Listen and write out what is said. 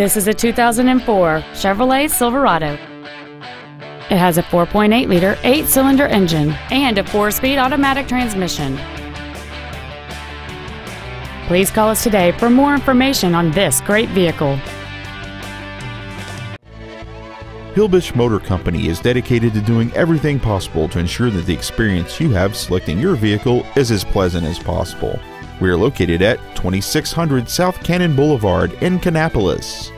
This is a 2004 Chevrolet Silverado. It has a 4.8 liter, 8 cylinder engine and a 4 speed automatic transmission. Please call us today for more information on this great vehicle. Hilbish Motor Company is dedicated to doing everything possible to ensure that the experience you have selecting your vehicle is as pleasant as possible. We are located at 2600 South Cannon Boulevard in Kannapolis.